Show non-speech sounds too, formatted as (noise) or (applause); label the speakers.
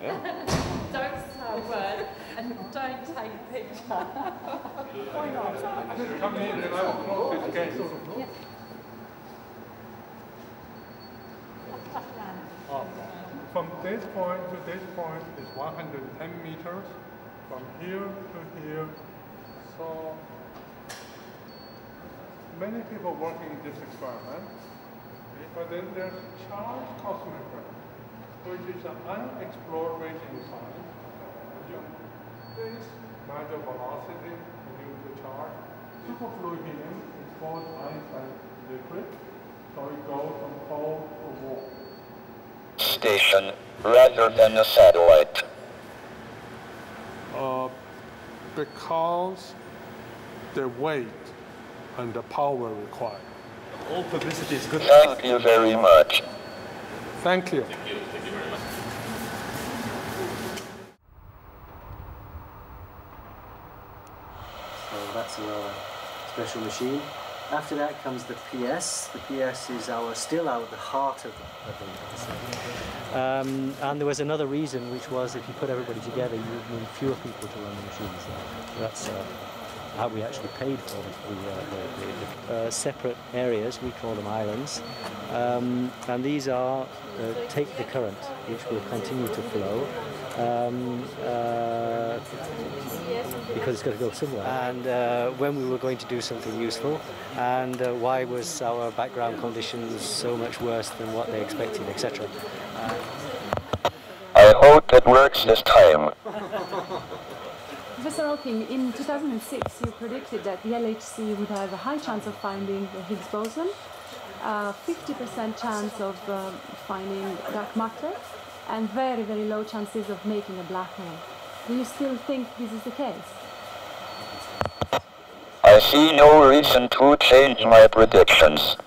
Speaker 1: don't say a word and don't take a picture.
Speaker 2: Come in and I will close this gate. Oh, From this point to this point is 110 meters. From here to here. So many people working in this experiment. But then there's charge cosmogram, which is an unexplored region of science. You- This measure velocity, reduce the charge. Superfluid helium is called Einstein liquid, so it goes from pole to wall.
Speaker 3: Station, rather than a satellite.
Speaker 2: Uh, because the weight and the power required.
Speaker 4: All publicity is good.
Speaker 3: Thank you very much.
Speaker 2: Thank you.
Speaker 5: Thank So that's a rather special machine. After that comes the PS. The PS is our still our the heart of the, of the, of the circuit. Um, and there was another reason, which was if you put everybody together, you would need fewer people to run the machines. So that's uh, how we actually paid for the, the, uh, the, the uh, separate areas. We call them islands, um, and these are uh, take the current, which will continue to flow. Um, uh, because it's got to go somewhere. And uh, when we were going to do something useful, and uh, why was our background conditions so much worse than what they expected, etc.
Speaker 3: I hope it works this time. (laughs)
Speaker 6: Professor Hawking, in 2006 you predicted that the LHC would have a high chance of finding the Higgs boson, a 50% chance of uh, finding dark matter, and very, very low chances of making a black hole. Do you still think this is the case?
Speaker 3: I see no reason to change my predictions.